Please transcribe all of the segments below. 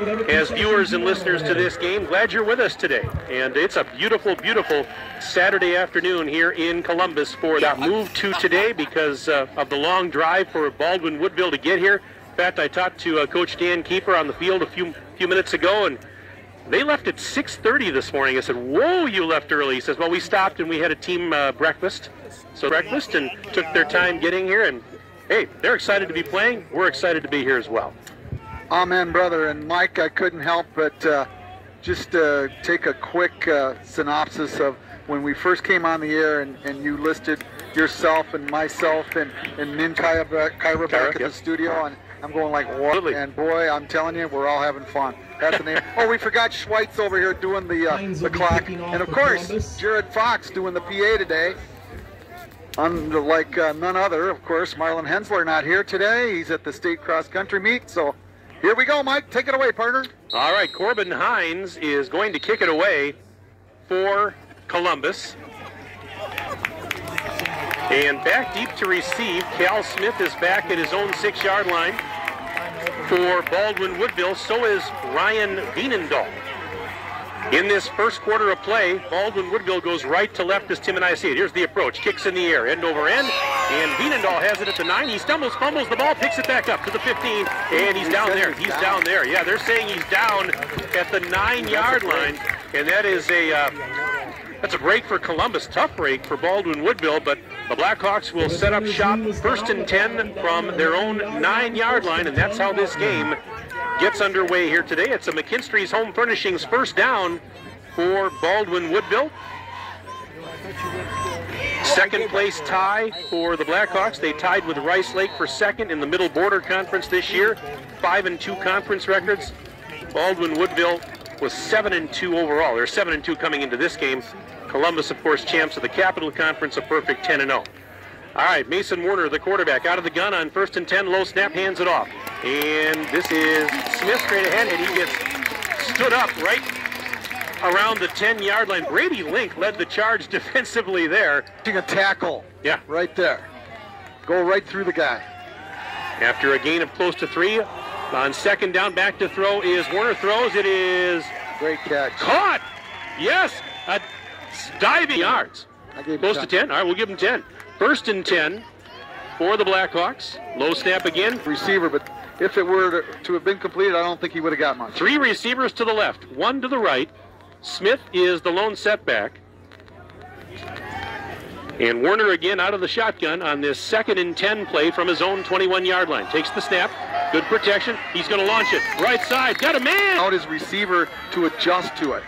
as viewers and listeners to this game. Glad you're with us today. And it's a beautiful, beautiful Saturday afternoon here in Columbus for that move to today because uh, of the long drive for Baldwin Woodville to get here. In fact, I talked to uh, Coach Dan Keeper on the field a few few minutes ago, and they left at 6:30 this morning. I said, "Whoa, you left early." He says, "Well, we stopped and we had a team uh, breakfast, so breakfast, and took their time getting here. And hey, they're excited to be playing. We're excited to be here as well." Amen, brother. And Mike, I couldn't help but uh, just uh, take a quick uh, synopsis of when we first came on the air and, and you listed yourself and myself and, and Min Kyra, Kyra back at yep. the studio. And I'm going like, what? Absolutely. And boy, I'm telling you, we're all having fun. That's the name. oh, we forgot Schweitz over here doing the, uh, the clock. And of course, Columbus. Jared Fox doing the PA today. Unlike uh, none other, of course, Marlon Hensler not here today. He's at the state cross country meet. So here we go, Mike. Take it away, partner. All right, Corbin Hines is going to kick it away for Columbus. And back deep to receive, Cal Smith is back at his own six-yard line for Baldwin Woodville. So is Ryan Vienendahl. In this first quarter of play, Baldwin Woodville goes right to left as Tim and I see it. Here's the approach. Kicks in the air, end over end. And Vienendahl has it at the 9. He stumbles, fumbles the ball, picks it back up to the 15. And he's down there. he's down. there. Yeah, they're saying he's down at the 9-yard line. And that is a... Uh, that's a break for Columbus. Tough break for Baldwin Woodville, but the Blackhawks will set up shop first and 10 from their own nine-yard line, and that's how this game gets underway here today. It's a McKinstry's Home Furnishings first down for Baldwin Woodville. Second place tie for the Blackhawks. They tied with Rice Lake for second in the Middle Border Conference this year. Five and two conference records. Baldwin Woodville was seven and two overall. They're seven and two coming into this game. Columbus, of course, champs of the Capital Conference, a perfect 10 and 0. All right, Mason Warner, the quarterback, out of the gun on first and 10. Low snap, hands it off. And this is Smith straight ahead, and he gets stood up right around the 10 yard line. Brady Link led the charge defensively there. Taking a tackle Yeah, right there. Go right through the guy. after a gain of close to three. On second down, back to throw is Warner throws. It is Great catch. caught. Yes, a diving yards. Close to 10. All right, we'll give him 10. First and 10 for the Blackhawks. Low snap again. receiver, but if it were to, to have been completed, I don't think he would have got much. Three receivers to the left, one to the right. Smith is the lone setback. And Warner again out of the shotgun on this second and 10 play from his own 21 yard line. Takes the snap. Good protection. He's going to launch it. Right side. Got a man. Out his receiver to adjust to it.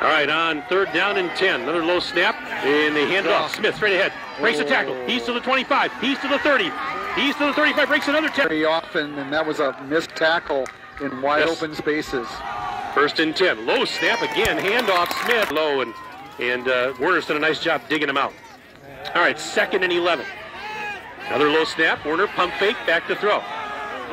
All right, on third down and 10. Another low snap. And they hand it off. Smith straight ahead. Breaks a tackle. He's to the 25. He's to the 30. He's to the 35. Breaks another 10. Very often, and that was a missed tackle in wide Yes. open spaces. First and 10. Low snap again. Handoff Smith. Low and, and uh, Warner's done a nice job digging him out. All right, second and 11. Another low snap. Warner pump fake. Back to throw.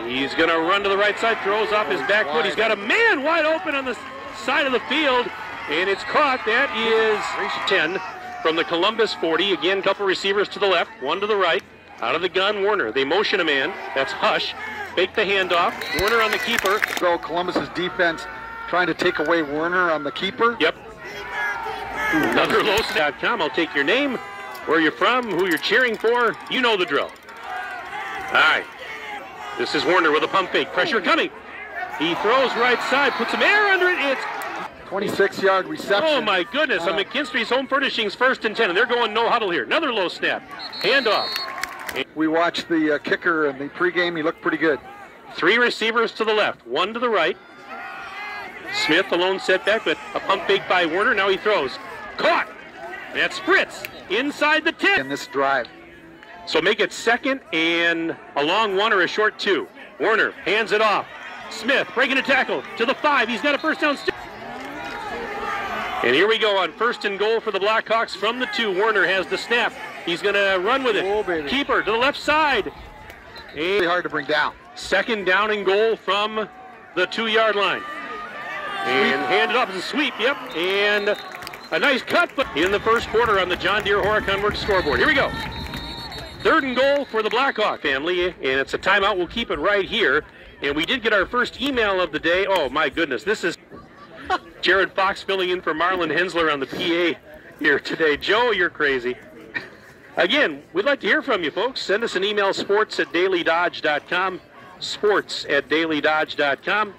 He's going to run to the right side. Throws off his back foot. He's got a man wide open on the side of the field. And it's caught. That is 10 from the Columbus 40. Again, couple receivers to the left, one to the right. Out of the gun, Warner. They motion a man. That's Hush. Fake the handoff. Warner on the keeper. So Columbus's defense trying to take away Warner on the keeper. Yep. Another. I'll take your name, where you're from, who you're cheering for. You know the drill. All right. This is Warner with a pump fake. Pressure coming. He throws right side, puts some air under it. It's 26-yard reception. oh my goodness. Uh, On McKinstry's home furnishings, first and ten, and they're going no huddle here. Another low snap. Handoff. We watched the uh, kicker in the pregame. He looked pretty good. Three receivers to the left, one to the right. Smith alone setback, but a pump fake by Warner. Now he throws. Caught. That's Fritz inside the 10. in this drive. So make it second and a long one or a short two. Warner hands it off. Smith breaking a tackle to the five. He's got a first down. And here we go on first and goal for the Blackhawks from the two. Warner has the snap. He's going to run with it. Oh. Keeper to the left side. Really And hard to bring down. second down and goal from the two yard line. And handed off as a sweep. Yep. And a nice cut but in the first quarter on the John Deere Horicon Works scoreboard. Here we go. Third and goal for the Blackhawk family, and it's a timeout. We'll keep it right here And we did get our first email of the day. Oh, my goodness. This is Jared Fox filling in for Marlon Hensler on the PA here today. Joe, you're crazy. Again, we'd like to hear from you, folks. Send us an email, sports at dailydodge.com. Sports at dailydodge.com.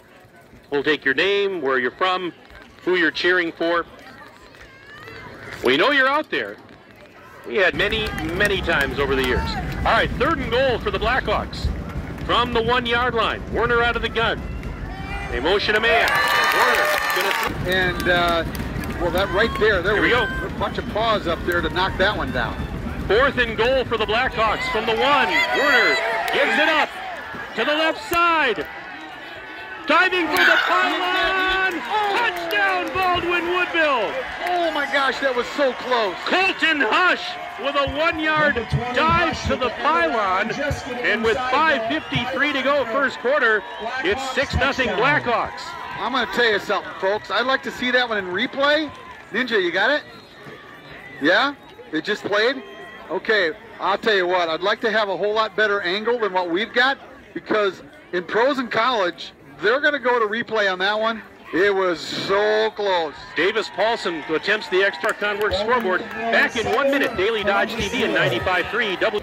We'll take your name, where you're from, who you're cheering for. We know you're out there. We had many, many times over the years. All right, third and goal for the Blackhawks. From the one yard line. Warner out of the gun. They motion a man. And, uh, well, that right there, there Here we was go. a bunch of paws up there to knock that one down. Fourth and goal for the Blackhawks from the one. Warner gives it up to the left side. Diving for the pylon. Touchdown, Baldwin Woodville. Oh my gosh, that was so close. Colton Hush with a one-yard dive to the pylon. And with 5.53 to go first quarter, it's 6-0 Blackhawks. I'm going to tell you something, folks. I'd like to see that one in replay. Ninja, you got it? Yeah? It just played? Okay, I'll tell you what. I'd like to have a whole lot better angle than what we've got because in pros and college, they're going to go to replay on that one. It was so close. Davis Paulson attempts the extra convert scoreboard. Back in one minute, Daily Dodge TV and 95.3 double.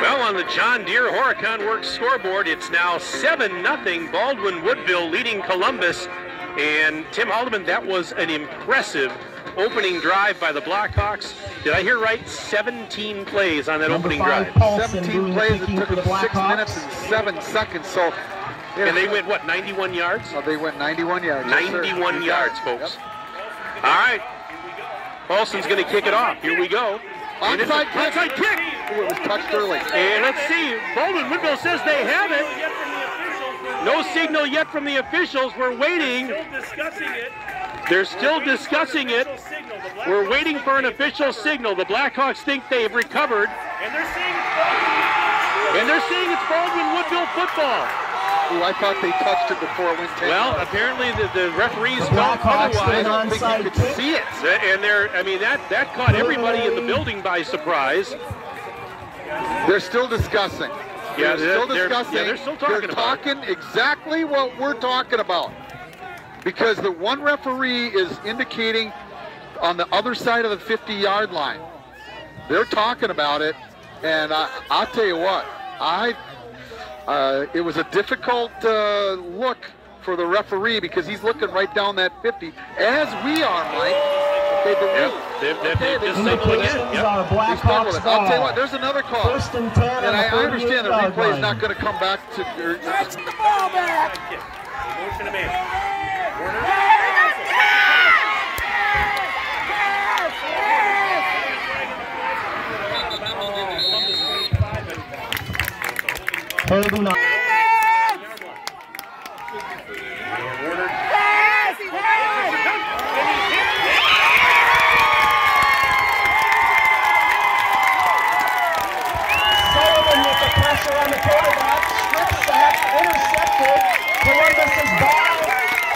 Well, on the John Deere Horicon Works scoreboard, it's now 7-0 Baldwin Woodville leading Columbus. And Tim Haldeman, that was an impressive opening drive by the Blackhawks. Did I hear right? 17 plays on that Number opening five, drive. Paulson 17 plays. It took them six Blackhawks. minutes and seven seconds. So And they went, what, 91 yards? Oh, they went 91 yards. 91 You got yards, folks. Yep. All right. Paulson's going to kick it off. Here we go. And it's a Onside kick. onside kick. Ooh, it was touched early. And let's see. Baldwin Woodville says they have it. No signal yet from the officials. We're waiting. discussing it. They're still discussing it. Signal. The Black- We're waiting for an official signal. The Blackhawks think they've recovered, and they're saying it's Baldwin. and they're saying it's Baldwin Woodville football. Ooh, I thought they touched it before it went 10 Well, apparently the, the referees The felt otherwise. I don't think onside you could kick. see it. And they're, I mean, that, that caught everybody in the building by surprise. They're still discussing. Yeah, they're, they're- still they're- discussing. yeah, they're still talking They're about it. talking exactly what we're talking about. Because the one referee is indicating on the other side of the 50-yard line. They're talking about it, and I, I'll tell you what, I uh, it was a difficult uh, look for the referee because he's looking right down that 50, as we are, Mike. Okay, but we- Yep, they've, they've, Okay, they've just In the signaled positions again. Yep. are we stuck with Blackhawks it. I'll tell you what, ball. there's another call. First and 10 And on I, the I understand the 38-yard replay is line. not going to come back to. or- Motion a man. Holding on. Sullivan with the pressure on the quarterback. Strips that, intercepted. Columbus is ball.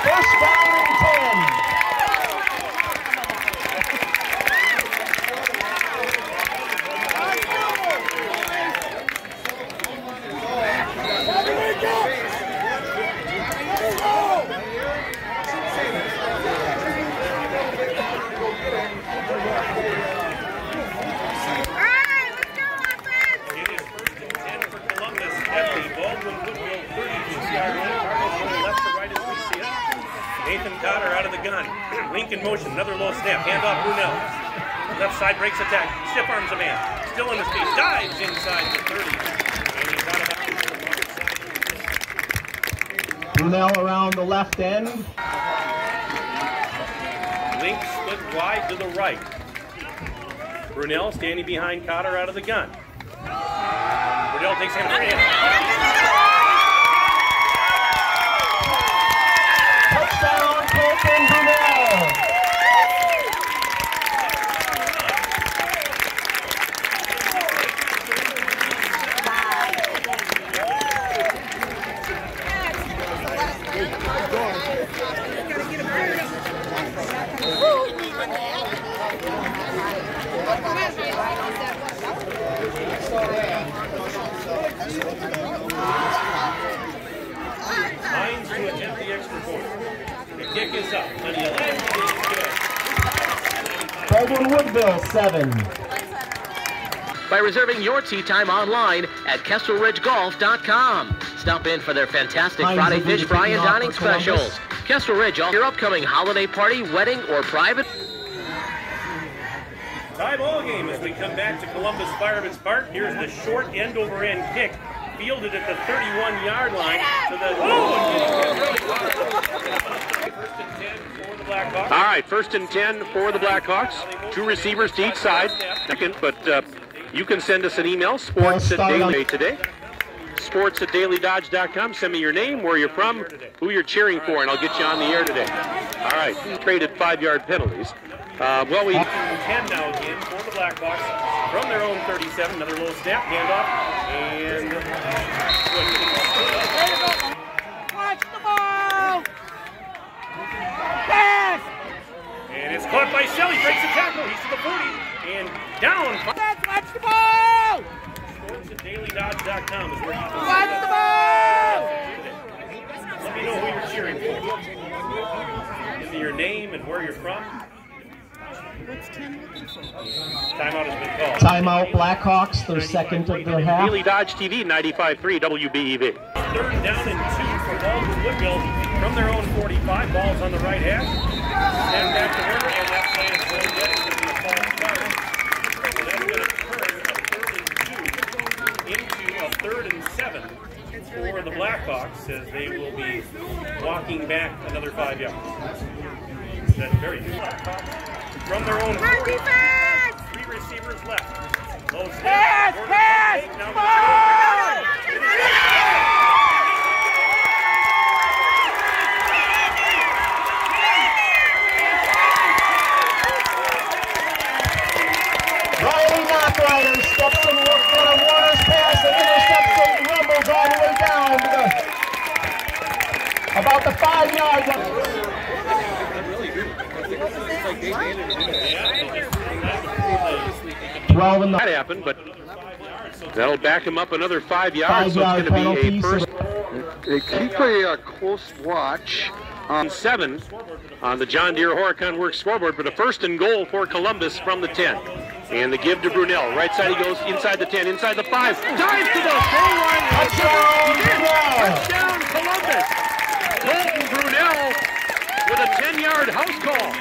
First down and 10. It is first and 10 for Columbus at the Baldwin Woodville 32-yard line. Cardinals going left to right as we see it. Nathan Cotter out of the gun. Lincoln motion, another low snap. Hand off Brunel. Left side breaks attack. Stiff arms a man. Still in the speed. Dives inside the 30. And he's out of bounds. Brunel the. Link split wide to the right. Brunel standing behind Cotter out of the gun. Brunel takes him in. Touchdown, Colton Brunel. Come is up on the 11. Baldwin Woodville, seven. by reserving your tee time online at KestrelRidgeGolf.com. Stop in for their fantastic Heinz Friday will fish fry and dining specials. Kestrel Ridge, all your upcoming holiday party, wedding, or private. Tie ball game as we come back to Columbus Fireman's Park. Here's the short end over end kick, fielded at the 31 yard line to the. Oh, and getting hit really hard. First and 10 for the Blackhawks. All right, first and 10 for the Blackhawks. Two receivers to each side. Second, but uh, you can send us an email, sports at Daily today. Sports at dailydodge.com. Send me your name, where you're from, who you're cheering for, and I'll get you on the air today. All right, traded five yard penalties. Uh, well, we. 10 now again for the Blackhawks from their own 37. Another little snap, handoff, and. Watch the ball! Pass! And it's caught by Shelley, breaks the tackle. He's to the 40 and down. Pass! Watch the ball! Sports at dailydodge.com is where you can Watch the ball! let me know who you're cheering for. Give me your name and where you're from. Timeout has been called. Timeout Blackhawks, their second of their half. Daily Dodge TV, 95.3 WBEV. Third down and two for Baldwin Woodville from their own 45. Balls on the right half. Snap back to Warner, and that play is going dead. It's going to be a false start. So that's going to turn a third and two into a third and seven for the Blackhawks as they will be walking back another five yards. That's very good. From their own 40. Defense! Three receivers left. Low snap. Pass! Warner Pass! take, now Ball! Riley Knockrider steps in front of Warner's pass and intercepts it and rumbles all the way down to the, about the five yard line. Twelve in That the happened, but that'll back him up another five yards. five So yard it's going to be a so first They keep a uh, close watch. on seven on the John Deere Horicon Works scoreboard, but a first and goal for Columbus from the 10. And the give to Brunel. Right side he goes inside the 10, inside the 5. Dives to the goal line. Touchdown, He did. Brunel. Touchdown Columbus. Colton Brunel with a 10-yard house call.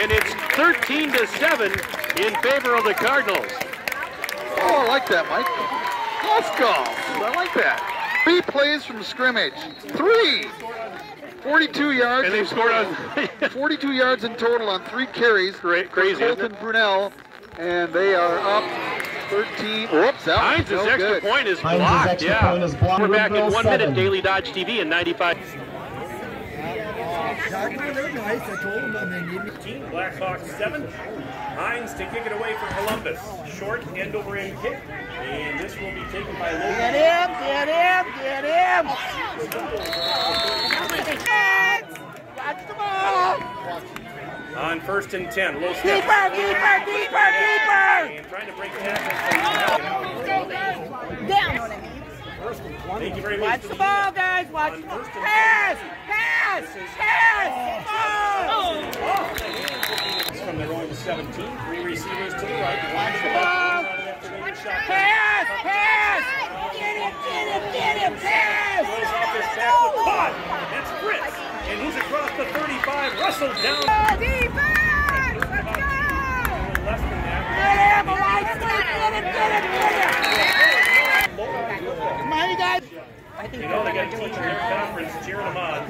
And it's 13 to 7 in favor of the Cardinals. oh, I like that, Mike. Let's go. I like that. Three plays from scrimmage. Three. 42 yards. And they've scored on 42 yards in total on three carries. Great, for crazy, isn't Colton Brunel, and they are up 13. Whoops, that Hines's was no extra good. point is Hines's blocked. extra yeah. point is blocked. We're back in one seven. minute. Daily Dodge TV and 95. Team Blackhawks seven. Hines to kick it away for Columbus. Short end over end kick. And this will be taken by Get him! Get him! Get him! Pass! Watch the ball! On first and ten. Low step. Deeper! Deeper! Deeper! Deeper! And trying to break tackles. Down! Thank you very much. Watch the ball, guys! Watch the ball! Pass! Pass! Pass! Ball! From their own 17. Three receivers to the right. Watch the ball! Pass! Pass! Get him! Get him! Get him! Pass! Goes off his tackle. Caught. That's Fritz. And he's across the 35. Russell down. Defense! Let's go! Less than that. Get him! Alive! Get him! Get him! Get him! Come on, you guys! You know they got teams in their conference cheering them on.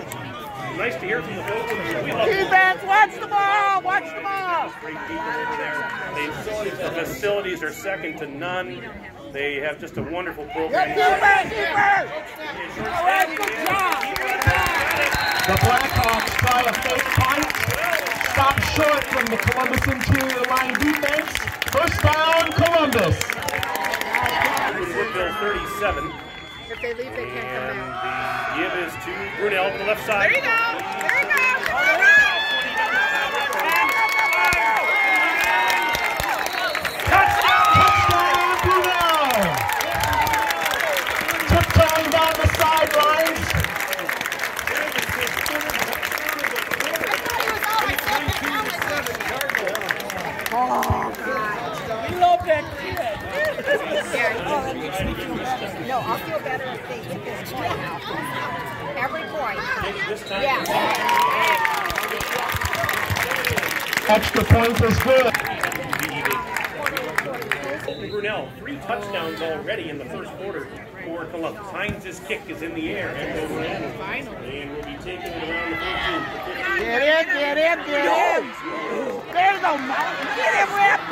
Nice to hear from the folks. We love Defense! Watch the ball! Watch the ball! great people over there. They, the facilities are second to none. They have just a wonderful program. Defense! Defense! All right, good job! Good job! The Blackhawks try a fake punt. Stop short from the Columbus interior line defense. First down, Columbus to Woodville 37. If they leave, they can't come out. Give is to Brunel on the left side. There you go. There you go. There you go. Touchdown! Touchdown, Brunel! Touchdown down the sidelines. Oh, God. Oh, we love that. No, I'll feel better if they get this point now. Every point. Yeah. Extra point is good. Colton Brunel, three touchdowns already in the first quarter for Columbus. Hines' kick is in the air and over in. And will be taken at around the 14. Get in, get in, get in. There's no mountain. Get him wrapped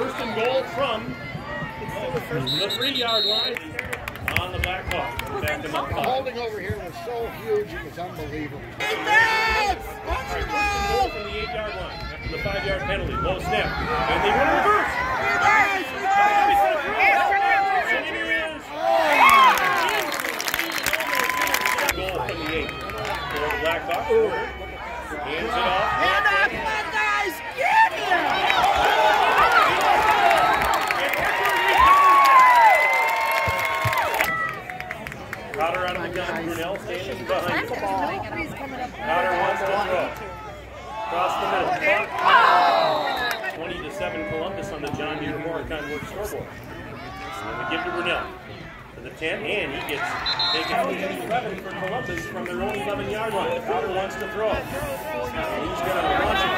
First and goal from the three-yard line on the Blackhawks. Back them The holding over here was so huge, it was unbelievable. Defense. All right, first and goal from the eight-yard line after the five-yard penalty. Low snap, and they run reverse. Defense. And it is goal from the eight for the Blackhawks. Porter Hands it off. Hand off, come on, guys. Get him. Cotter out of the gun. Brunel standing behind. Nobody's coming up. Across the middle. Clock. 20 to 7 Columbus on the John Deere Horicon Works scoreboard. And we give to Brunel. To the 10, and he gets taken to 11 for Columbus from their own 11 yard line. The Cotter wants to throw. And he's going to launch it.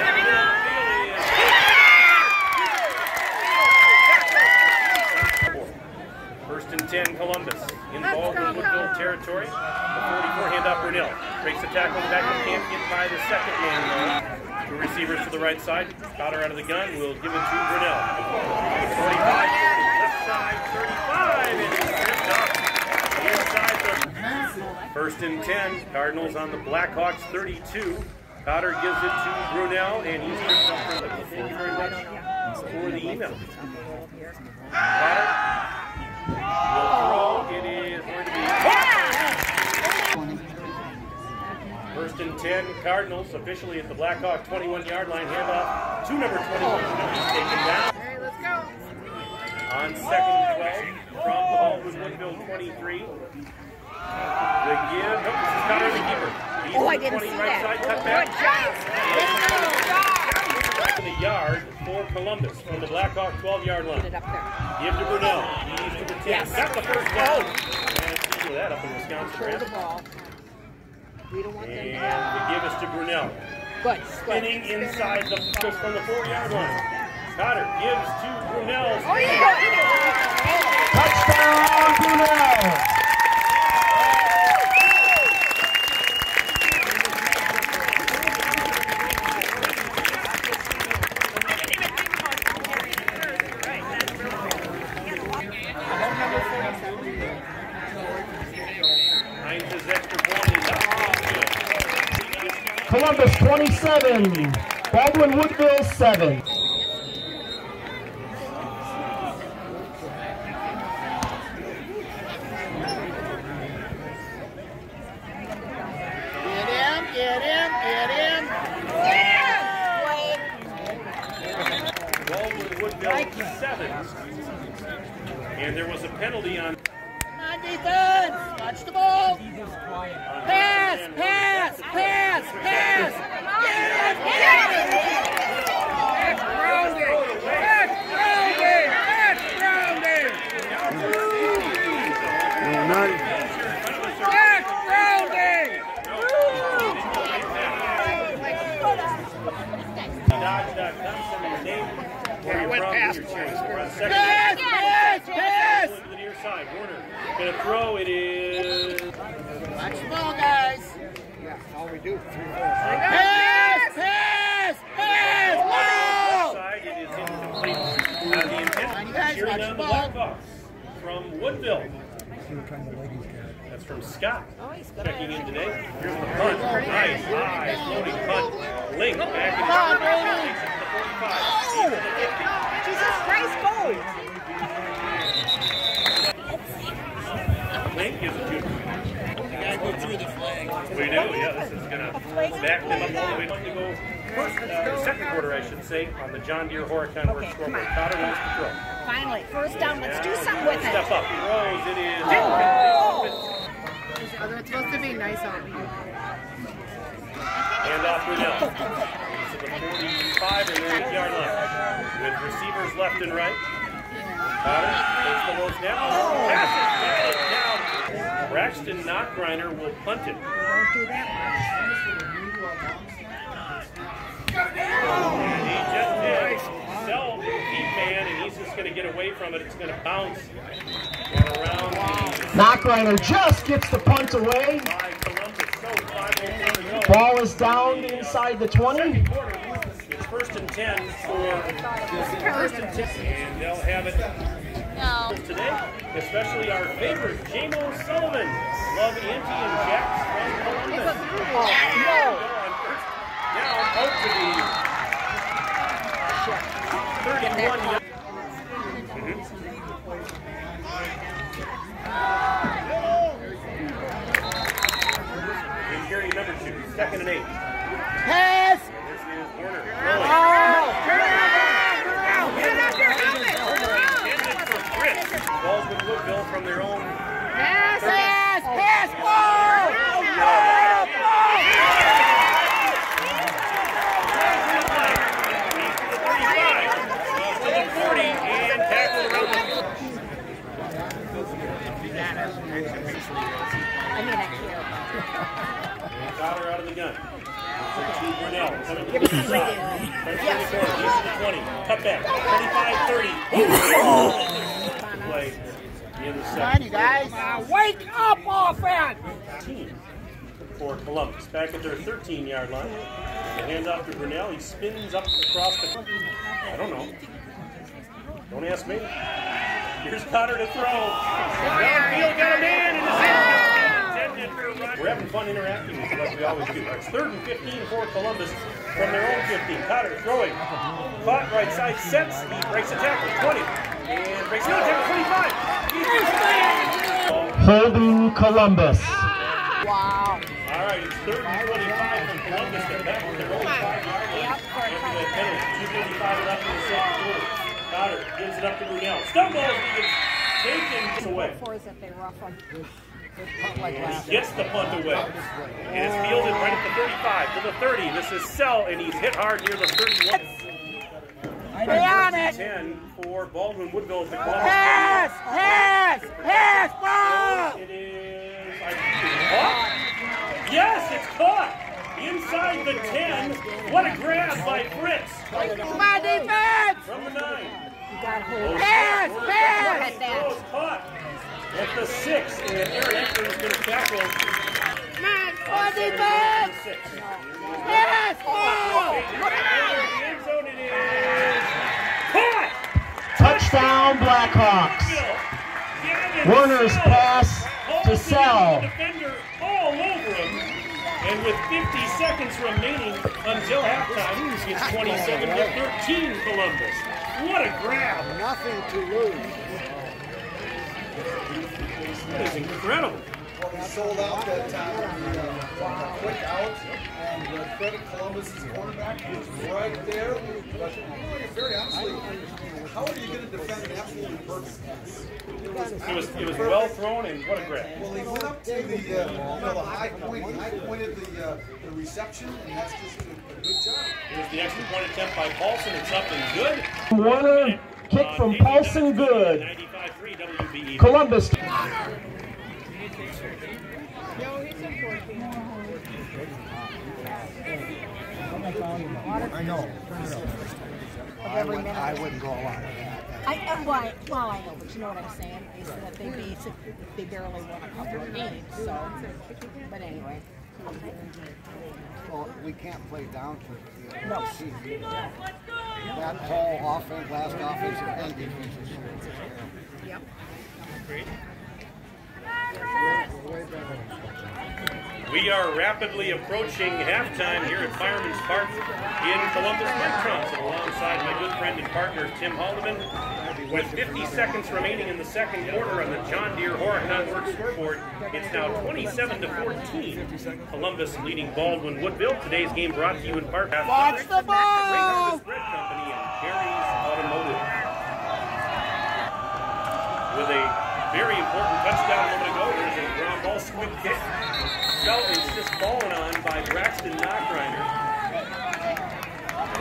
First and 10, Columbus. Involved in Woodville territory. The 44 handoff up Brunel. Breaks the tackle in the back, but can't get by the second man. Two receivers to the right side. Cotter out of the gun. We'll give it to Brunel. 45, left side, 35, and ripped off. Inside the first and 10. Cardinals on the Blackhawks 32. Cotter gives it to Brunel, and he's ripped up for the Thank you very much for the email. Cotter will throw. It is going to be First and 10, Cardinals officially at the Blackhawk 21 yard line. Handoff to number 21. He's taken down. All right, let's go. On second and 12 from Baldwin Woodville 23. The give. Nope, this is Cotter the keeper. He's Oh, I didn't 20 see right that. side cut Good back. job. In the yard for Columbus from the Blackhawk 12 yard line. It up there. Give to Brunel. He's to the 10. Yes. Got the first down. And see that up in Wisconsin. Throw the ball. We don't want them to have. the give is to Brunel. Good. Spinning inside the just from the four yard line. Cotter gives to Brunel. Oh, yeah. Touchdown, Brunel. Hines' extra point is up. Columbus 27, Baldwin Woodville 7. Get him, get him, get him. Baldwin Woodville seven. And there was a penalty on. Come on, defense. Touch the ball. Pass, pass, pass, pass. Get him, get him. Dodge.com, send me your name, where you're from, who you're cheering for. On second, Pass, pass, pass. to the near side. Warner gonna throw. It is. Touch the ball, guys. All we do, three, four. Pass, pass, pass. Ball. Side, it is incomplete. Uh, the intent Guys, cheering watch on the the ball. Blackhawks from Woodville. That's from Scott. Checking in today. Here's the punt. Nice, high, floating punt. Link back in Go! Jesus Christ, go! Is a. You gotta go through the flag. We do, yeah. This is gonna back them up to go first, second quarter, I should say, on the John Deere Horicon okay, Works scoreboard. Cotter wins. Finally, first down. Let's do something with it. Step up. He rolls. It is. Oh! Although it's supposed to be nice on me. Hand off To the 45 and the 8 yard line. With receivers left and right. Cotter takes the low snap. Passes batted down. Braxton Knockreiner will punt it. Don't do that And he just did. Sell keep man, and he's just going to get away from it. It's going to bounce and around the Knockreiner just gets the punt away. by Columbus. So 5 to go. Ball is down inside the 20. Second quarter, it's first and 10 for first and 10. And they'll have it today, especially our favorite, Jamo Sullivan. Love Auntie and Jax from Columbus. one. Down out to the 31 yard. And carry mm-hmm. number two, second and eight. Pass! This is Warner. Oh! Turn around! Turn off your helmet. Intended for Fritz. Woodville from their own Pass! Pass! Pass! Ball! Ball! to the 40 and tackled around the I mean, I can't. Cotter out of the gun. To Brunel, coming to the side. Comes to the corner, leads to the 20. Cut back. 25 30. Play in the Come on, you guys! wake up, offense! 13 for Columbus. Back at their 13 yard line. The handoff to Brunel. He spins up across the. I don't know. Don't ask me. Here's Cotter to throw. Downfield got a man in his end. Intended for Ryan. We're having fun interacting with you like we always do. It's third and 15 for Columbus from their own 15. Cotter throwing. Caught right side, sets. He breaks the tackle. 20. And breaks another tackle. 25. Holding Columbus. Wow. All right, it's third and 25 from Columbus. They're back with their own five yard line. Yep, for a After that penalty, 235 left in the second quarter. Cotter gives it up to Brunel. Stumbles, he gets taken away. Four is that they rough. And he gets the punt away. It's fielded right at the 35 to the 30. This is Sell, and he's hit hard near the 31. Stay on it! 10 for Baldwin Woodville at the Columbus. Pass! Pass! Pass! Ball! It is. I caught. Yes, it's caught. Inside the 10. What a grab by Fritz. Come on, defense! From the 9. You gotta. Pass! Pass! Oh, it's caught. At the 6. And Aaron Eckler is going to tackle. Come on, come on, Seven, defense! six. Pass! Ball! The end Touchdown Blackhawks. Warner's pass to Sell. Defender all over him. And with 50 seconds remaining until halftime, it's 27 to 13 Columbus. What a grab! Nothing to lose. That is incredible. sold out that time on the uh, quick out, and uh, credit Columbus's cornerback was right there. But really, very honestly, how are you going to defend an absolutely perfect pass? It was it was well thrown and what a grab. Well, he went up to the uh, you know the high point, he high pointed the uh, the reception, and that's just a, a good job. Here's the extra point attempt by Paulson. It's up and good. Warner, kick Uh, from Paulson, good. 95-3 WBE. Columbus. I know. I, would, I wouldn't go along with that. I, and why, well, I know, but you know what I'm saying, is that they basically, they barely won a couple of games, so, but anyway. Well, we can't play down to the No. season. That whole offense, last offensive and defensive. Yep. We are rapidly approaching halftime here at Fireman's Park in Columbus Mike Thompson alongside my good friend and partner Tim Haldeman. With 50 seconds remaining in the second quarter on the John Deere Horicon Works scoreboard, it's now 27 to 14. Columbus leading Baldwin Woodville. Today's game brought to you in part by Watch the ball! Bread Company and Jerry's Automotive. With a very important touchdown a moment ago, there's a ground ball squib kick. Felt it's just fallen on by Braxton Knockreiner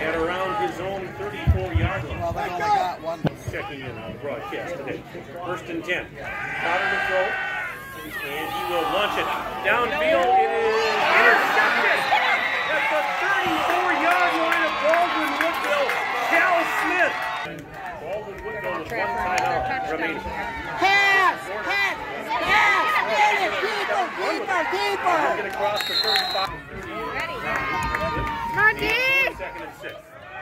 at around his own 34-yard line. Well, they only got one. Checking in on the broadcast today. First and 10. Cotter to throw. And he will launch it. Downfield, it is intercepted at the 34-yard line of Baldwin Woodville. Cal Smith. Baldwin Woodville with one timeout remaining. Pass! Pass! Pass! Deeper! Deeper! Get across the 35. Come on! Second and six.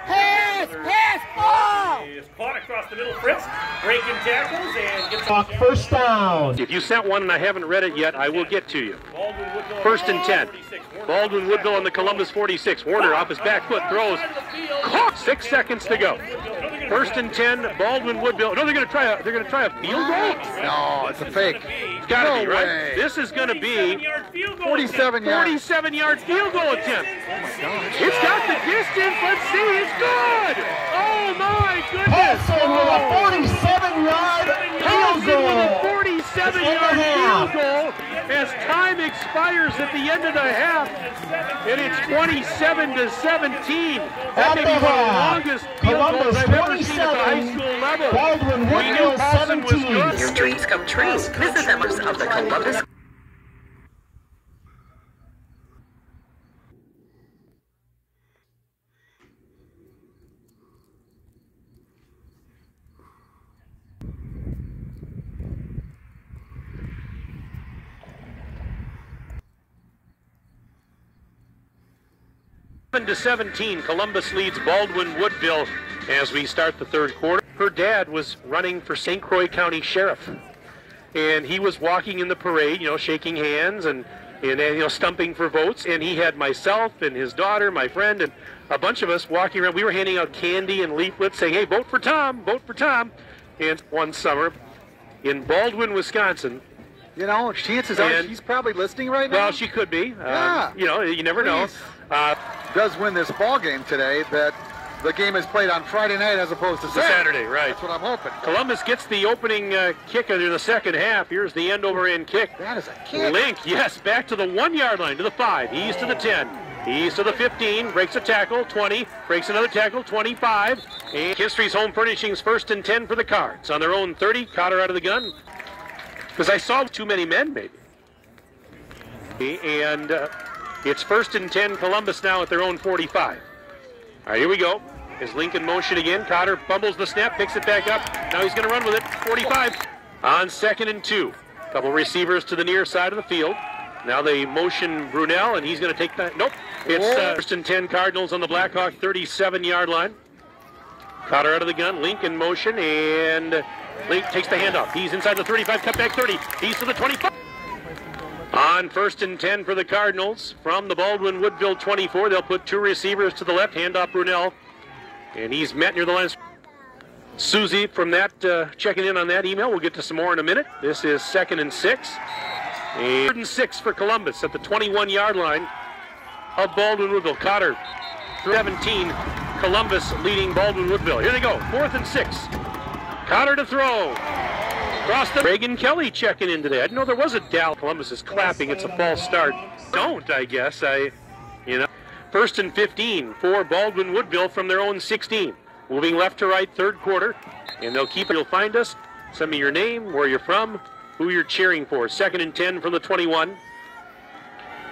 Pass! Pass! Ball! Is caught across the middle. Fritz breaking tackles and gets off. First down. If you sent one and I haven't read it yet, I will get to you. First and 10. Baldwin Woodville on the Columbus 46. Warner off his back foot throws. Caught. Six seconds to go. First and 10. Baldwin Woodville. No, they're going to try a. They're going to try a field goal. No, it's a fake. It's got to No be right. way. This is going to be 47-yard 47 yards. 47 yard field goal attempt. Oh my It's got the distance. Let's see. It's good. Oh my goodness. Paulson with a 47-yard field Paulson with a goal. 47 In yard field goal as time expires at the end of the half. And it's 27 to 17. That At may be one of the longest field goals I've ever seen at the high school level. Baldwin we knew Woodville was 17. good. Your dreams come true. Visit members of the Columbus Seven to 17, Columbus leads Baldwin Woodville as we start the third quarter. Her dad was running for St. Croix County Sheriff, and he was walking in the parade, you know, shaking hands and, and you know, stumping for votes. And he had myself and his daughter, my friend, and a bunch of us walking around. We were handing out candy and leaflets saying, "Hey, vote for Tom! Vote for Tom!" And one summer in Baldwin, Wisconsin, You know, chances are And- she's probably listening right now. well, she could be. Um, Yeah. You know, you never know. Uh, does win this ball game today. That the game is played on Friday night as opposed to Saturday. Saturday, right. That's what I'm hoping. Columbus gets the opening uh, kick in the second half. Here's the end over end kick. That is a kick. Link, yes, back to the one yard line, to the five. He's to the 10. He's to the 15, breaks a tackle, 20, breaks another tackle, 25. And History's Home Furnishings first and 10 for the Cards. On their own 30, Cotter out of the gun. Because I saw too many men, maybe. And uh, it's first and 10, Columbus now at their own 45. All right, here we go. Is Lincoln motion again? Cotter fumbles the snap, picks it back up. Now he's going to run with it. 45 on second and two. Couple receivers to the near side of the field. Now they motion Brunel, and he's going to take that. Nope. It's uh, first and 10 Cardinals on the Blackhawk 37 yard line. Cotter out of the gun. Lincoln motion, and Link takes the handoff. He's inside the 35, cut back 30. He's to the 25. On first and 10 for the Cardinals from the Baldwin Woodville 24. They'll put two receivers to the left, hand off Brunel. And he's met near the line. Susie from that, uh, checking in on that email. We'll get to some more in a minute. This is second and six. And third and six for Columbus at the 21 yard line of Baldwin Woodville. Cotter 17. Columbus leading Baldwin Woodville. Here they go. Fourth and six. Cotter to throw. Across the Reagan Kelly checking in today. I didn't know there was a Dow. Columbus is clapping. It's a false start. Don't, I guess. I, you know. First and 15 for Baldwin Woodville from their own 16. Moving left to right, third quarter. And they'll keep it. You'll find us. Send me your name, where you're from, who you're cheering for. Second and 10 from the 21.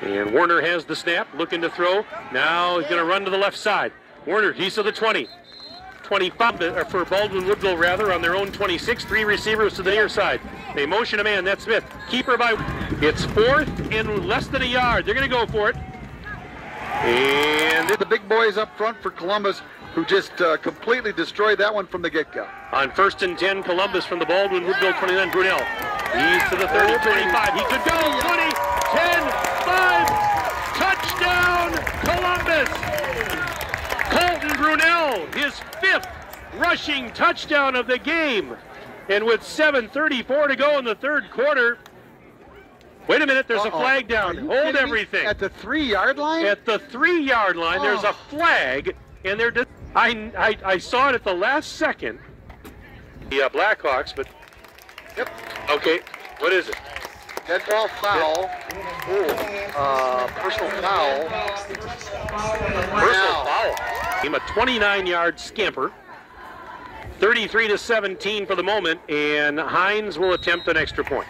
And Warner has the snap, looking to throw. Now he's going to run to the left side. Warner, he's to the 20. 25 uh, for Baldwin Woodville, rather, on their own 26. Three receivers to the near side. They motion a man. That's Smith. Keeper by. It's fourth and less than a yard. They're going to go for it. And The big boys up front for Columbus, who just uh, completely destroyed that one from the get-go. on first and 10, Columbus from the Baldwin Woodville 29. Brunel. He's to the 30, 25. He could go. 20, 10, 5. Touchdown, Columbus. Brunel, his fifth rushing touchdown of the game. And with 7.34 to go in the third quarter, wait a minute, there's Uh-oh. a flag down. Hold everything. At the three-yard line? At the three yard line, there's a Oh. flag, and they're. Dis- I, I I saw it at the last second. The uh, Blackhawks, but. Yep. Okay, what is it? Dead ball foul. Ooh, uh, personal foul. Personal foul. Game a 29 yard scamper. 33 to 17 for the moment, and Hines will attempt an extra point.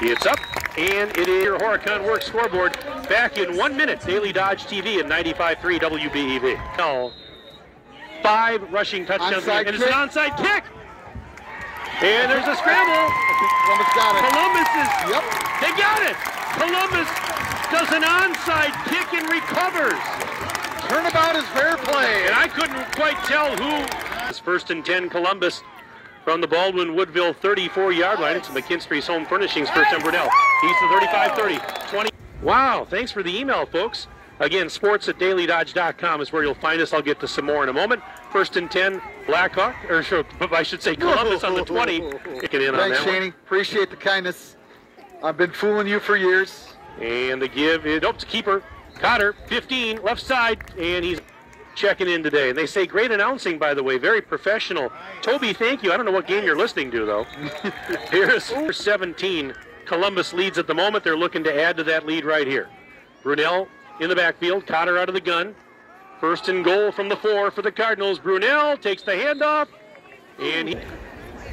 It's up, and it is your Horicon Works scoreboard back in one minute. Daily Dodge TV at 95.3 WBEV. Five rushing touchdowns, Onside and it's an onside kick. And there's a scramble. Columbus got it. Columbus is. Yep. They got it. Columbus does an onside kick and recovers. Turnabout is fair play. And I couldn't quite tell who. It's first and 10 Columbus from the Baldwin Woodville 34 yard line. It's McKinstry's Home Furnishings, first and Brunel. He's the 35 30. 20. Wow, thanks for the email, folks. Again, sports at dailydodge.com is where you'll find us. I'll get to some more in a moment. First and 10, Blackhawk, or I should say Columbus on the 20. Kicking in on Thanks, that one. Appreciate the kindness. I've been fooling you for years. And the give, it, oh, it's a keeper. Cotter, 15, left side, and he's checking in today. And they say great announcing, by the way, very professional. Toby, thank you. I don't know what game you're listening to, though. Here's 17. Columbus leads at the moment. They're looking to add to that lead right here. Brunel in the backfield, Cotter out of the gun. First and goal from the four for the Cardinals. Brunel takes the handoff, and he.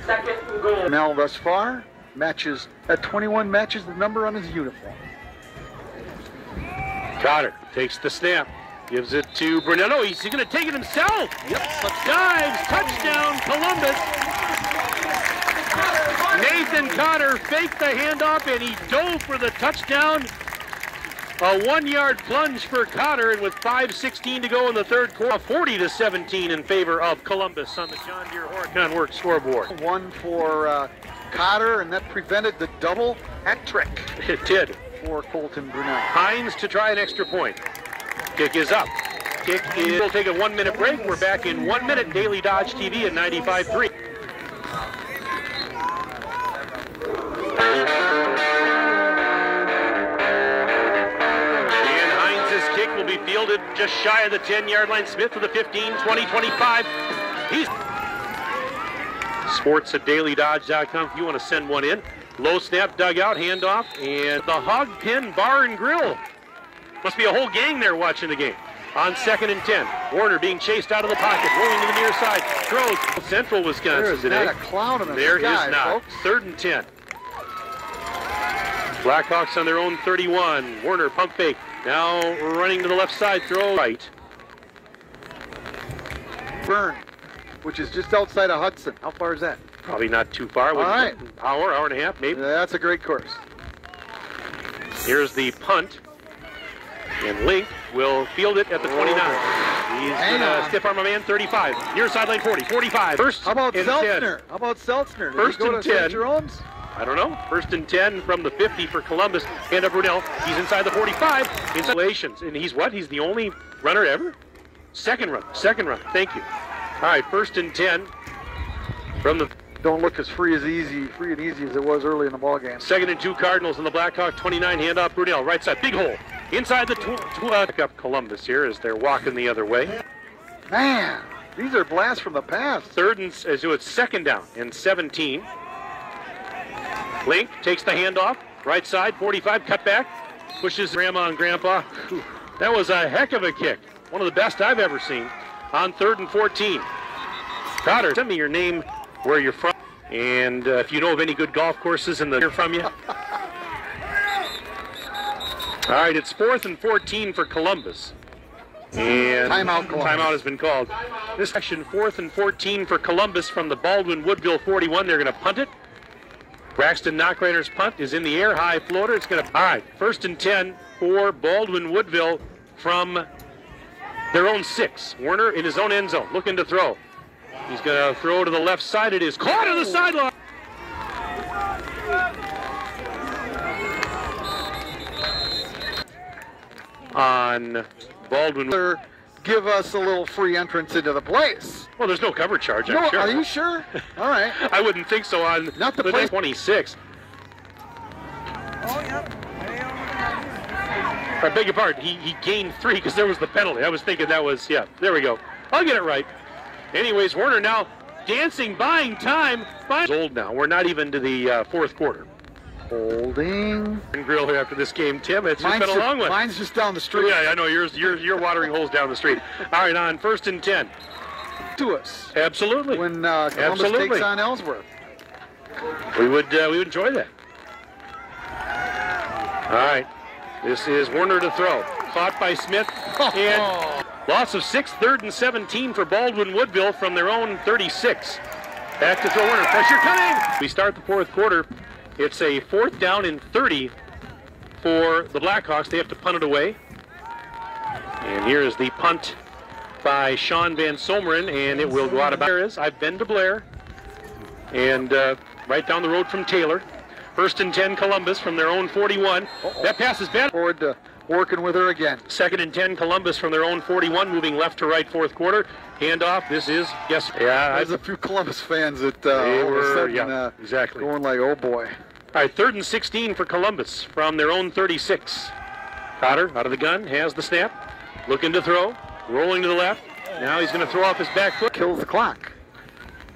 Second goal. Now thus far matches at 21 matches the number on his uniform. Cotter takes the snap, gives it to Brunel. He's going to take it himself. Yep. Dives, touchdown, Columbus. Nathan Cotter faked the handoff and he dove for the touchdown. A one-yard plunge for Cotter, and with 5:16 to go in the third quarter, 40 to 17 in favor of Columbus on the John Deere Horicon Works scoreboard. One for uh, Cotter, and that prevented the double hat trick It did. for Colton Brunel. Hines to try an extra point. Kick is up. Kick is. We'll take a one minute break. We're back in one minute. Daily Dodge TV at 95.3. will be fielded just shy of the 10 yard line. Smith to the 15, 20, 25. He's. Sports at dailydodge.com if you want to send one in. Low snap, dugout, handoff, and the Hog Pen Bar and Grill. Must be a whole gang there watching the game. On second and 10, Warner being chased out of the pocket, rolling to the near side, throws Central Wisconsin There is today. not a cloud in the There is sky, not. folks. Third and 10. Blackhawks on their own 31. Warner pump fake. Now running to the left side, throw right. Burn, which is just outside of Hudson. How far is that? Probably not too far. All right. Hour, hour and a half, maybe. That's a great course. Here's the punt. And Link will field it at the 29. He's Hang gonna on. stiff arm a man 35. Near sideline 40, 45. First How about 10. Seltzner? How about Seltzner? Did First and to St. 10. Jerome's? I don't know. First and 10 from the 50 for Columbus. And up Brunel. He's inside the 45. Installations. And he's what? He's the only runner ever? Second run. Second run. Thank you. All right. First and 10 from the Don't look as free as easy, free and easy as it was early in the ball game. second and two Cardinals and the Blackhawk 29 Hand handoff Brunel. Right side. Big hole. Inside the tw- tw- uh, up Columbus here as they're walking the other way. Man, these are blasts from the past. Third and s- so it's second down and 17. Link takes the handoff, right side, 45, cut back, pushes grandma and grandpa. That was a heck of a kick. One of the best I've ever seen. On third and 14. Cotter, send me your name, where you're from, and uh, if you know of any good golf courses in the near from you. All right, it's fourth and 14 for Columbus. And Timeout, Columbus. Timeout has been called. This section, fourth and 14 for Columbus from the Baldwin Woodville 41. They're going to punt it. Braxton Knockreiner's punt is in the air, high floater. It's going to. Right, first and 10 for Baldwin Woodville from their own six. Warner in his own end zone, looking to throw. He's going to throw to the left side. It is caught on the sideline. On Baldwin. They're give us a little free entrance into the place. Well, there's no cover charge, I'm No, sure. are you sure? All right. I wouldn't think so on Not the the place- 26. I beg your pardon. He, he gained three because there was the penalty. I was thinking that was, yeah, there we go. I'll get it right. Anyways, Warner now dancing, buying time. Buying. Old now. We're not even to the uh, fourth quarter. Holding. And grill here after this game, Tim. It's just Mine's, been a long one. mine's just down the street Yeah, I know yours. You're, you're watering holes down the street. All right, on first and ten. to us Absolutely. when uh, Columbus Absolutely. takes on Ellsworth. We would uh, we would enjoy that. All right. This is Warner to throw. Caught by Smith. And loss of six, third and 17 for Baldwin Woodville from their own 36. Back to throw Warner. Pressure coming. We start the fourth quarter. It's a fourth down and 30 for the Blackhawks. They have to punt it away. And here is the punt by Sean Van Someren, and it will go out of bounds. I've been to Blair and uh, right down the road from Taylor. First and 10, Columbus from their own 41. That pass is bad. Forward to working with her again. Second and 10, Columbus from their own 41, moving left to right, fourth quarter. Handoff. This is, yes, yeah. There's I, a few Columbus fans that uh, They all of a were- sudden yeah, uh, exactly. going like, oh boy. All right, third and 16 for Columbus from their own 36. Cotter out of the gun, has the snap, looking to throw, rolling to the left. Now he's going to throw off his back foot. Kills the clock.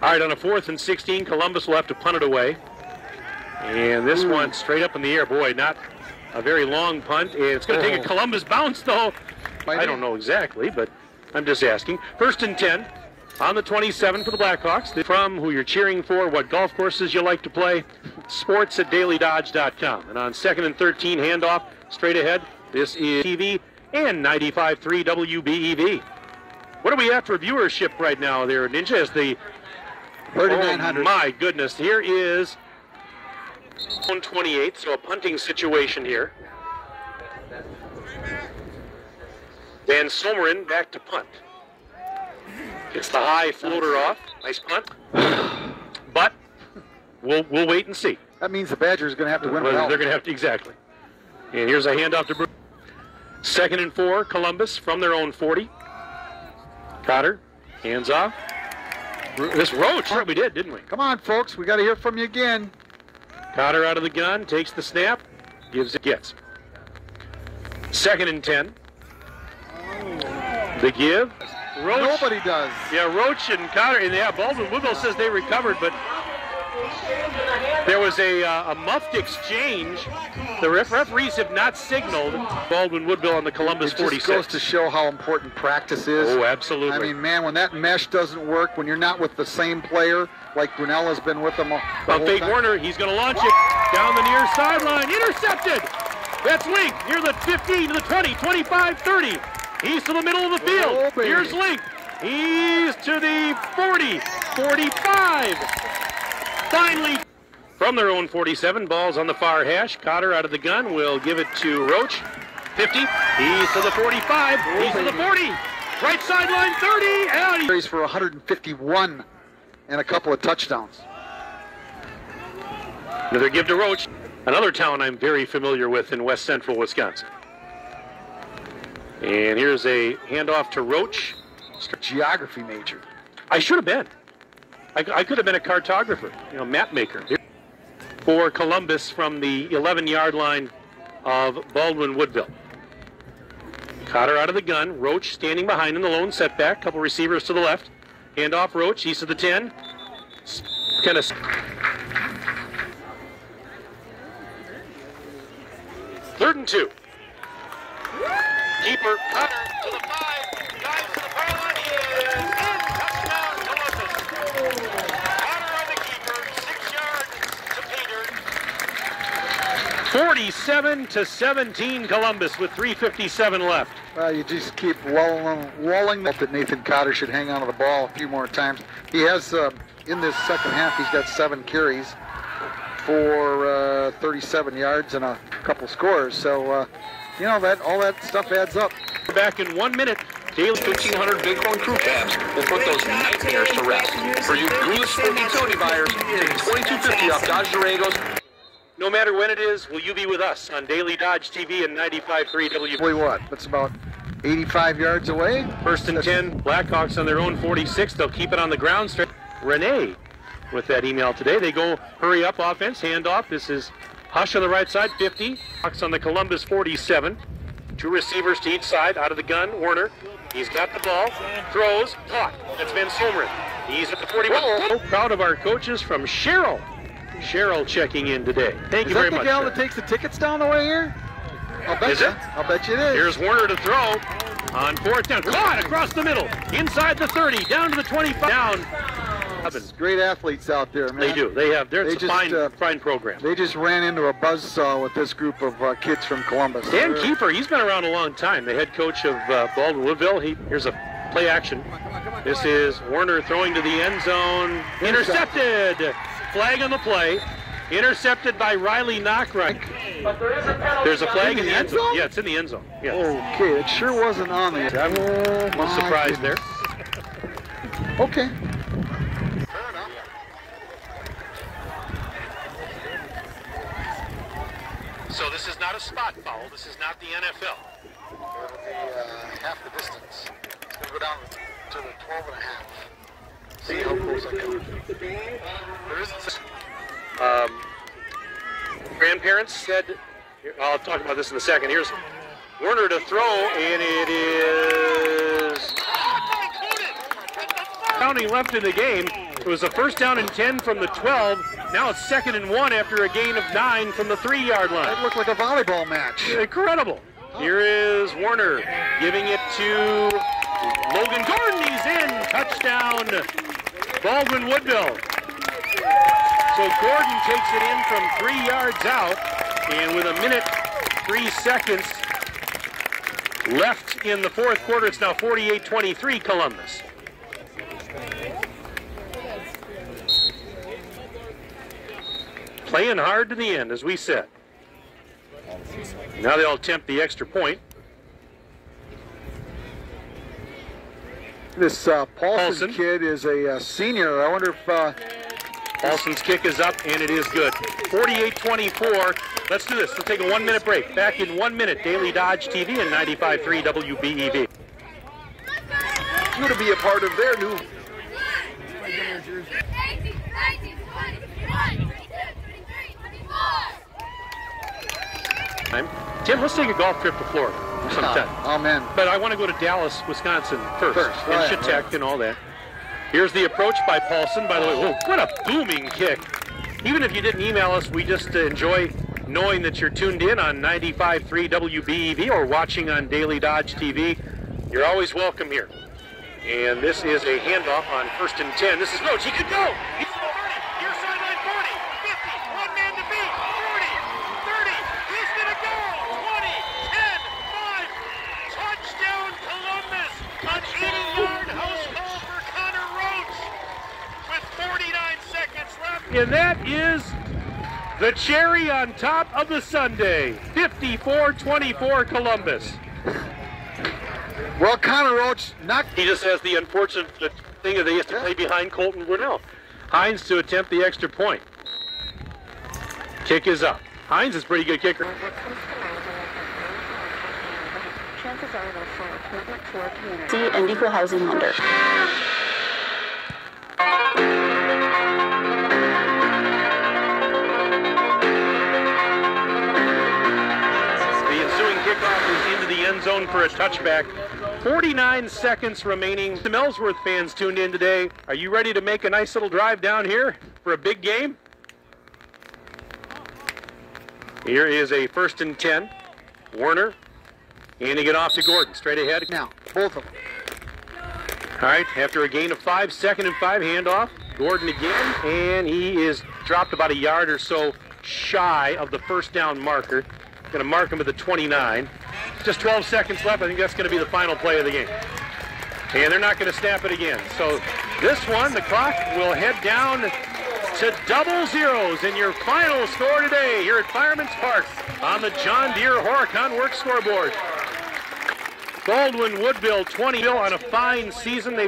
All right, on a fourth and 16, Columbus will have to punt it away. And this one straight up in the air. Boy, not a very long punt. And it's going to take a Oh. Columbus bounce, though. Might I don't know exactly, but I'm just asking. First and 10 on the 27 for the Blackhawks. From who you're cheering for, what golf courses you like to play, sports at dailydodge.com. And on second and 13, handoff straight ahead. This is TV and 95.3 WBEV. What do we have for viewership right now there, Ninja? As the 3,900. Oh my goodness, here is 128, so a punting situation here. Van Someren back to punt. Gets the high floater off. Nice punt. But we'll we'll wait and see. That means the Badgers are going to have to win Well, without. they're going to have to exactly. And here's a handoff to Bruce. Second and four, Columbus from their own 40. Cotter, hands off. This Roach, sure we did, didn't we? Come on, folks. We got to hear from you again. Cotter out of the gun, takes the snap, gives it, gets. Second and 10. The give. Roach. Nobody does. Yeah, Roach and Cotter, and yeah, Baldwin Woodville says they recovered, but there was a, uh, a muffed exchange. The ref- referees have not signaled Baldwin Woodville on the Columbus It just 46. goes to show how important practice is. oh, absolutely. I mean, man, when that mesh doesn't work, when you're not with the same player, like Brunel has been with them all the fake time. Warner, he's going to launch it down the near sideline. Intercepted. That's Link near the 15 to the 20, 25, 30. He's to the middle of the field. Oh. Here's Link. He's to the 40, 45. Finally, from their own 47, balls on the far hash. Cotter out of the gun will give it to Roach. 50. He's to the 45. He's to the 40. Right sideline 30. And he- Carries for 151 and a couple of touchdowns. Another give to Roach. Another town I'm very familiar with in west central Wisconsin. And here's a handoff to Roach. Geography major. I should have been. I, I could have been a cartographer, you know, map maker. For Columbus from the 11 yard line of Baldwin Woodville. Cotter out of the gun. Roach standing behind in the lone setback. Couple receivers to the left. Handoff Roach. east of the 10. Kind of. Third and two. Keeper Cotter to the five. Guys to the far line. He is in. Touchdown Columbus. Cotter on the keeper. Six yards to Peter. 47 to 17 Columbus with 357 left. Well, you just keep lulling, lulling that Nathan Cotter should hang on to the ball a few more times. He has, uh, in this second half, he's got seven carries for uh, 37 yards and a couple scores. So, uh, you know, that all that stuff adds up. We're back in one minute. Daily 1,500 Bighorn crew cabs will put those nightmares to rest. For you grease for utility buyers, take 2250 off Dodge Durangos. No matter when it is, will you be with us on Daily Dodge TV and 95.3 W? Probably what? That's about 85 yards away. First and 10, Blackhawks on their own 46. They'll keep it on the ground straight. Renee with that email today. They go hurry up offense, handoff. This is Hush on the right side, 50. Hawks on the Columbus 47. Two receivers to each side, out of the gun. Warner, he's got the ball, throws, caught. That's Van Someren. He's at the 41. So oh, proud of our coaches from Cheryl. Cheryl checking in today. Thank Is you that very the much. gal sir. that takes the tickets down the way here? I'll bet Is you. it? I'll bet you it is. Here's Warner to throw on fourth down. Caught across the middle, inside the 30, down to the 25. Down. Great athletes out there, man. They do. They have. There's They a just, fine, uh, fine program. They just ran into a buzzsaw with this group of uh, kids from Columbus. Dan They're- Kiefer, he's been around a long time. The head coach of uh, Baldwin Woodville. He here's a play action. This is Warner throwing to the end zone. Intercepted. Flag on the play. Intercepted by Riley Knockreiner. There's a flag in the end zone. Yeah, it's in the end zone. Yeah. Okay, it sure wasn't on the. I'm my surprised there. Okay. So this is not a spot foul. This is not the NFL. It'll be uh, half the distance. It's going to go down to the 12 and a half. See how close I come. There isn't. Um, grandparents said. I'll talk about this in a second. Here's Warner to throw, and it is counting left in the game. It was a first down and 10 from the 12. Now it's second and one after a gain of nine from the three-yard line. That looked like a volleyball match. Incredible. Here is Warner giving it to Logan Gordon. He's in. Touchdown. Baldwin Woodville. So Gordon takes it in from three yards out. And with a minute, three seconds left in the fourth quarter, it's now 48-23 Columbus. Playing hard to the end, as we said. Now they'll attempt the extra point. This uh, Paulson, Paulson. kid is a uh, senior. I wonder if uh, Paulson's kick is up, and it is good. 48-24. Let's do this. Let's take a one-minute break. Back in one minute, Daily Dodge TV and 95.3 WBEV. you to be a part of their new. Time. Tim, let's take a golf trip to Florida sometime. Oh man. But I want to go to Dallas, Wisconsin first, First, and right, Chautauqua and all that. Here's the approach by Paulson. By the way, whoa, what a booming kick. Even if you didn't email us, we just uh, enjoy knowing that you're tuned in on 95.3 WBEV or watching on Daily Dodge TV. You're always welcome here. And this is a handoff on first and 10. This is Roach. He could go. He's in the 30. Near sideline 40. 50. One man to beat. 40. 30. He's going to go. 20. 10. 5. Touchdown Columbus. An 80-yard house call for Connor Roach with 49 seconds left. And that is the cherry on top of the Sunday. 54-24 Columbus. Well, Connor Roach knocked. He just has the unfortunate thing that he has to play behind Colton Brunel. Hines to attempt the extra point. Kick is up. Hines is a pretty good kicker. See and equal housing lender. End zone for a touchback. 49 seconds remaining. The Ellsworth fans tuned in today. Are you ready to make a nice little drive down here for a big game? Here is a first and 10. Warner handing it off to Gordon. Straight ahead. Now, both of them. All right, after a gain of five, second and five, handoff. Gordon again, and he is dropped about a yard or so shy of the first down marker. Going to mark him at the 29. Just 12 seconds left. I think that's going to be the final play of the game. And they're not going to snap it again. So this one, the clock will head down to double zeros in your final score today here at Fireman's Park on the John Deere Horicon Works scoreboard. Baldwin Woodville 20 on a fine season. They.